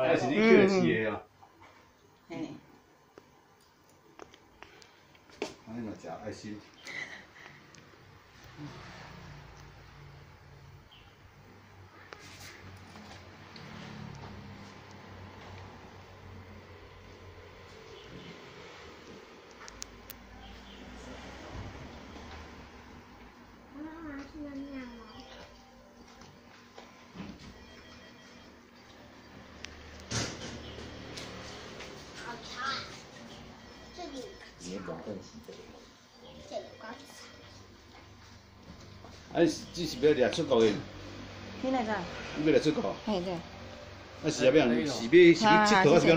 还是你去的是的啊？嘿，安尼嘛食爱心。里你广分是这个。啊，你是要掠出国的，你来个，你要掠出国，嘿对。啊是要要是要是要佚佗啊是要？